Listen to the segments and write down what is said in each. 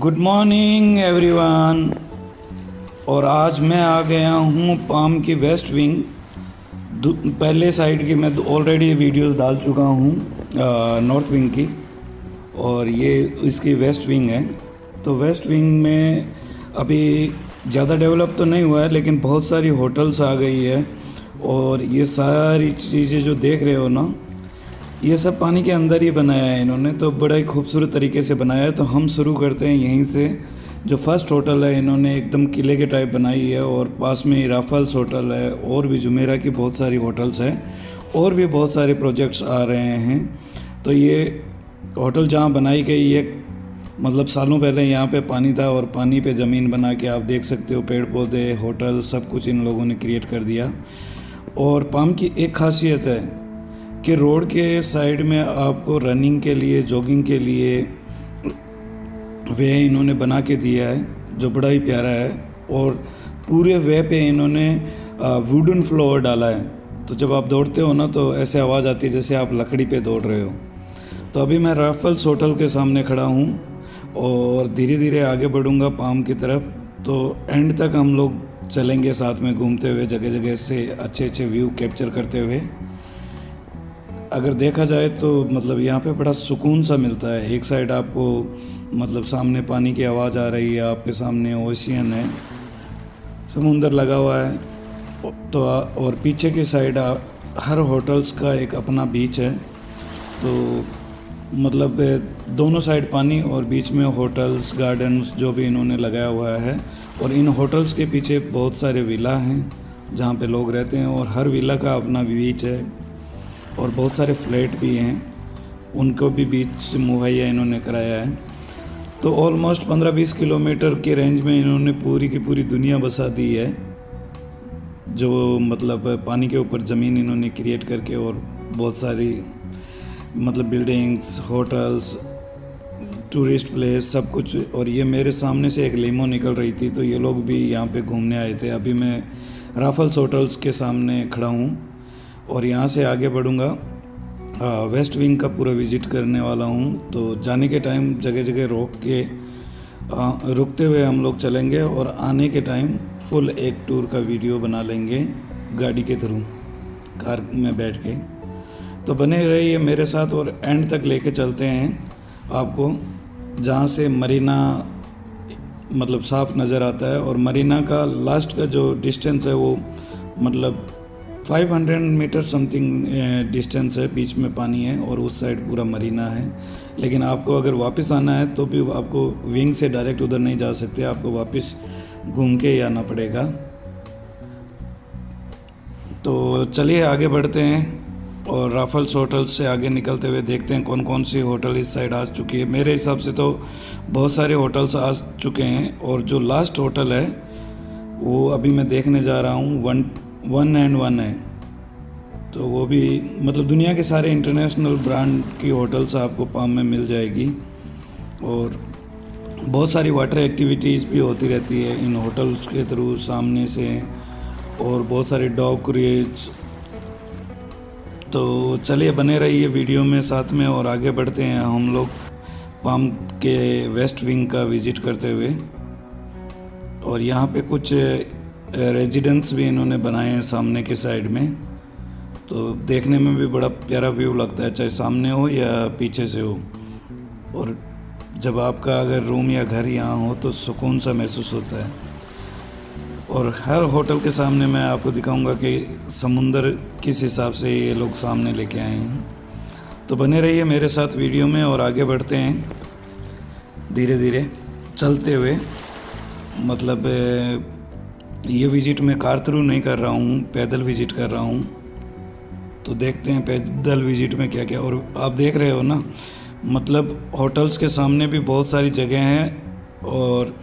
Good morning everyone और आज मैं आ गया हूँ पाम की वेस्ट विंग। पहले साइड की मैं ऑलरेडी वीडियोस डाल चुका हूँ नॉर्थ विंग की। और ये इसकी वेस्ट विंग है। तो वेस्ट विंग में अभी ज़्यादा डेवलप तो नहीं हुआ है, लेकिन बहुत सारी होटल्स आ गई है। और ये सारी चीज़ें जो देख रहे हो ना ये सब पानी के अंदर ही बनाया है इन्होंने तो बड़ा ही खूबसूरत तरीके से बनाया है। तो हम शुरू करते हैं यहीं से। जो फ़र्स्ट होटल है, इन्होंने एकदम किले के टाइप बनाई है और पास में राफल्स होटल है और भी जुमेरा की बहुत सारी होटल्स हैं और भी बहुत सारे प्रोजेक्ट्स आ रहे हैं। तो ये होटल जहाँ बनाई गई है मतलब सालों पहले यहाँ पे पानी था और पानी पे ज़मीन बना के आप देख सकते हो पेड़ पौधे होटल, सब कुछ इन लोगों ने क्रिएट कर दिया। और पाम की एक खासियत है कि रोड के साइड में आपको रनिंग के लिए, जॉगिंग के लिए वे इन्होंने बना के दिया है, जो बड़ा ही प्यारा है। और पूरे वे पे इन्होंने वुडन फ्लोर डाला है। तो जब आप दौड़ते हो ना तो ऐसे आवाज़ आती है जैसे आप लकड़ी पे दौड़ रहे हो। तो अभी मैं राफल्स होटल के सामने खड़ा हूँ और धीरे धीरे आगे बढ़ूँगा पाम की तरफ़। तो एंड तक हम लोग चलेंगे साथ में घूमते हुए जगह जगह से अच्छे अच्छे व्यू कैप्चर करते हुए। अगर देखा जाए तो मतलब यहाँ पे बड़ा सुकून सा मिलता है। एक साइड आपको मतलब सामने पानी की आवाज़ आ रही है, आपके सामने ओशियन है, समुंदर लगा हुआ है। तो और पीछे की साइड हर होटल्स का एक अपना बीच है। तो मतलब दोनों साइड पानी और बीच में होटल्स, गार्डन्स जो भी इन्होंने लगाया हुआ है। और इन होटल्स के पीछे बहुत सारे विला हैं जहाँ पे लोग रहते हैं और हर विला का अपना बीच है। और बहुत सारे फ्लैट भी हैं। उनको भी बीच मुहैया इन्होंने कराया है। तो ऑलमोस्ट 15-20 किलोमीटर के रेंज में इन्होंने पूरी की पूरी दुनिया बसा दी है। जो मतलब पानी के ऊपर ज़मीन इन्होंने क्रिएट करके और बहुत सारी मतलब बिल्डिंग्स होटल्स टूरिस्ट प्लेस सब कुछ। और ये मेरे सामने से एक लेमो निकल रही थी तो ये लोग भी यहाँ पे घूमने आए थे। अभी मैं राफल्स होटल्स के सामने खड़ा हूँ। और यहाँ से आगे बढ़ूँगा। वेस्ट विंग का पूरा विज़िट करने वाला हूँ। तो जाने के टाइम जगह जगह रोक के आ, रुकते हुए हम लोग चलेंगे और आने के टाइम फुल एक टूर का वीडियो बना लेंगे गाड़ी के थ्रू कार में बैठ के। तो बने रहिए मेरे साथ और एंड तक लेके चलते हैं आपको। जहाँ से मरीना मतलब साफ़ नज़र आता है और मरीना का लास्ट का जो डिस्टेंस है वो मतलब 500 मीटर समथिंग डिस्टेंस है, बीच में पानी है और उस साइड पूरा मरीना है। लेकिन आपको अगर वापस आना है तो भी आपको विंग से डायरेक्ट उधर नहीं जा सकते, आपको वापस घूम के ही आना पड़ेगा। तो चलिए आगे बढ़ते हैं और राफल्स होटल से आगे निकलते हुए देखते हैं कौन कौन सी होटल इस साइड आ चुकी है। मेरे हिसाब से तो बहुत सारे होटल्स आ चुके हैं और जो लास्ट होटल है, वो अभी मैं देखने जा रहा हूँ, वन वन एंड वन है। तो वो भी मतलब दुनिया के सारे इंटरनेशनल ब्रांड की होटल्स आपको पाम में मिल जाएगी। और बहुत सारी वाटर एक्टिविटीज़ भी होती रहती है इन होटल्स के थ्रू सामने से। और बहुत सारे डॉग क्रेज तो चलिए, बने रहिए वीडियो में साथ में और आगे बढ़ते हैं हम लोग पाम के वेस्ट विंग का विज़िट करते हुए। और यहाँ पे कुछ रेजिडेंस भी इन्होंने बनाए हैं सामने के साइड में। तो देखने में भी बड़ा प्यारा व्यू लगता है, चाहे सामने हो या पीछे से हो। और जब आपका अगर रूम या घर यहाँ हो तो सुकून सा महसूस होता है। और हर होटल के सामने मैं आपको दिखाऊँगा कि समुंदर किस हिसाब से ये लोग सामने लेके आए हैं। तो बने रहिए मेरे साथ वीडियो में और आगे बढ़ते हैं। धीरे धीरे चलते हुए मतलब ये विज़िट मैं कार थ्रू नहीं कर रहा हूँ, पैदल विज़िट कर रहा हूँ। तो देखते हैं पैदल विज़िट में क्या क्या और आप देख रहे हो ना? मतलब होटल्स के सामने भी बहुत सारी जगह हैं और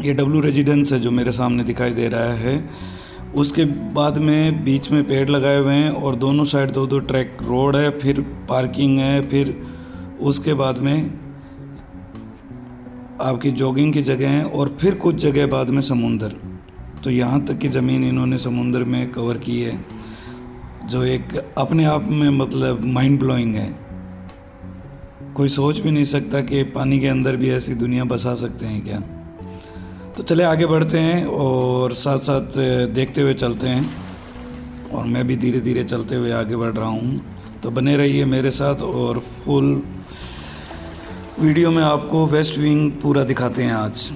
ये डब्लू रेजिडेंस है जो मेरे सामने दिखाई दे रहा है। उसके बाद में बीच में पेड़ लगाए हुए हैं और दोनों साइड दो दो ट्रैक रोड है, फिर पार्किंग है, फिर उसके बाद में आपकी जॉगिंग की जगह हैं और फिर कुछ जगह बाद में समुंदर। तो यहाँ तक की ज़मीन इन्होंने समुंदर में कवर की है, जो एक अपने आप में मतलब माइंड ब्लोइंग है। कोई सोच भी नहीं सकता कि पानी के अंदर भी ऐसी दुनिया बसा सकते हैं क्या। तो चले आगे बढ़ते हैं और साथ साथ देखते हुए चलते हैं। और मैं भी धीरे धीरे चलते हुए आगे बढ़ रहा हूँ। तो बने रहिए मेरे साथ और फुल वीडियो में आपको वेस्ट विंग पूरा दिखाते हैं आज।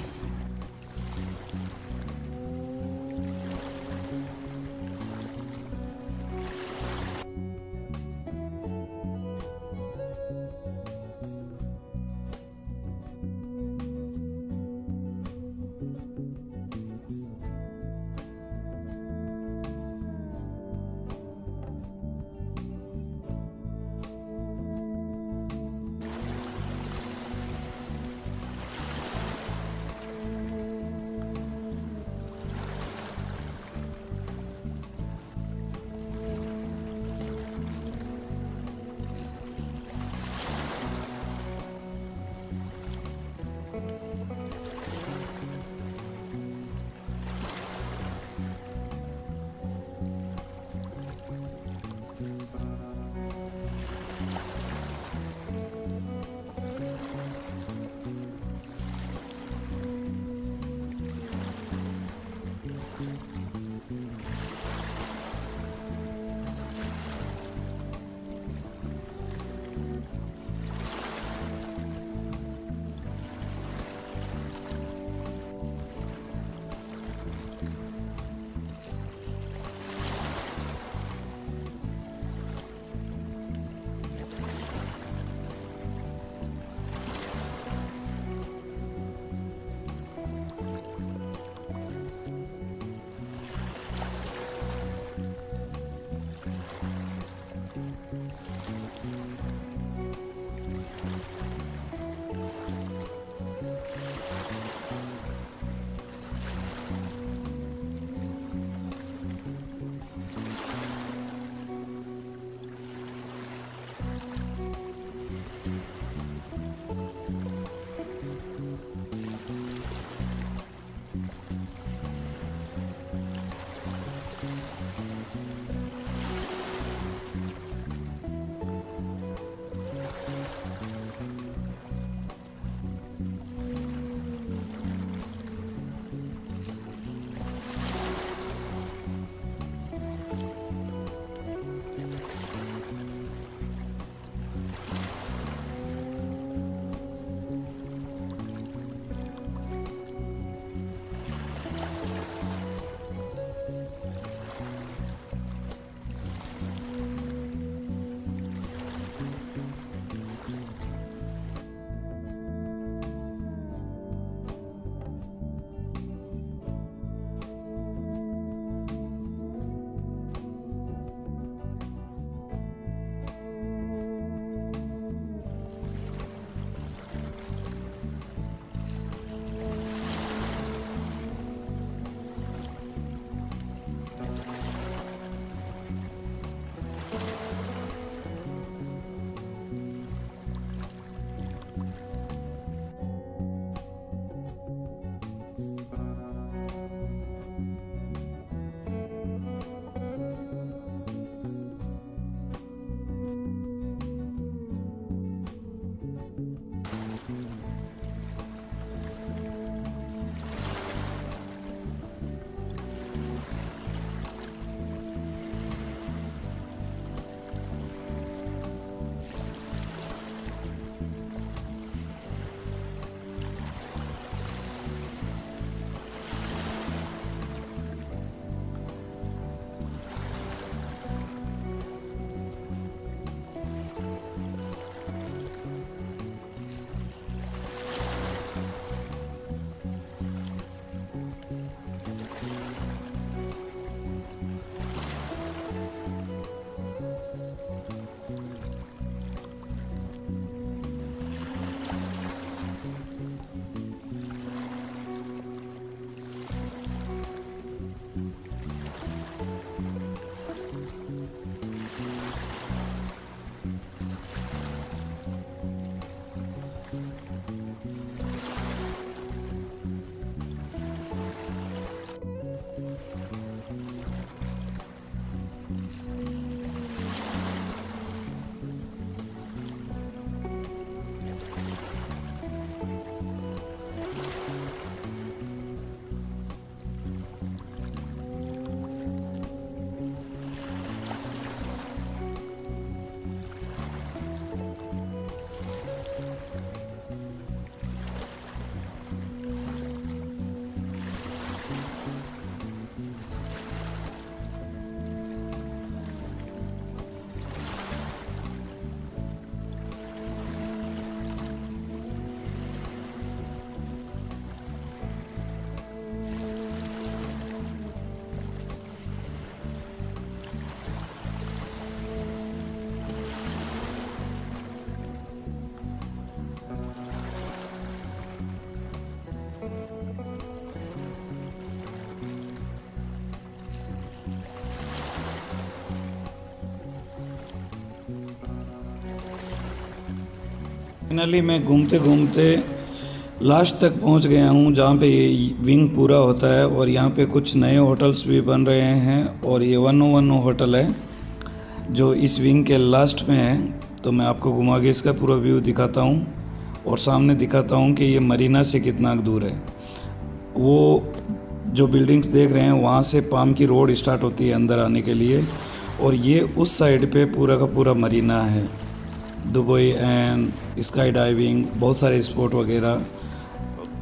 फाइनली मैं घूमते घूमते लास्ट तक पहुँच गया हूँ, जहाँ पे ये विंग पूरा होता है और यहाँ पे कुछ नए होटल्स भी बन रहे हैं और ये वन वन होटल है, जो इस विंग के लास्ट में है। तो मैं आपको घुमा के इसका पूरा व्यू दिखाता हूँ और सामने दिखाता हूँ कि ये मरीना से कितना दूर है। वो जो बिल्डिंग्स देख रहे हैं, वहाँ से पाम की रोड स्टार्ट होती है अंदर आने के लिए और ये उस साइड पे पूरा का पूरा मरीना है। दुबई एंड स्काई डाइविंग, बहुत सारे स्पोर्ट वगैरह।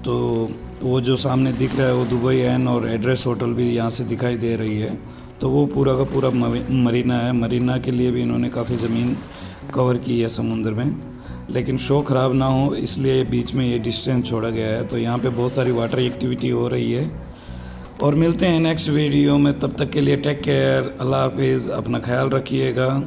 तो वो जो सामने दिख रहा है वो दुबई एन और एड्रेस होटल भी यहाँ से दिखाई दे रही है। तो वो पूरा का पूरा मरीना है। मरीना के लिए भी इन्होंने काफ़ी ज़मीन कवर की है समुद्र में। लेकिन शो ख़राब ना हो, इसलिए बीच में ये डिस्टेंस छोड़ा गया है। तो यहाँ पे बहुत सारी वाटर एक्टिविटी हो रही है। और मिलते हैं नेक्स्ट वीडियो में। तब तक के लिए टेक केयर, अल्लाह हाफिज़। अपना ख्याल रखिएगा।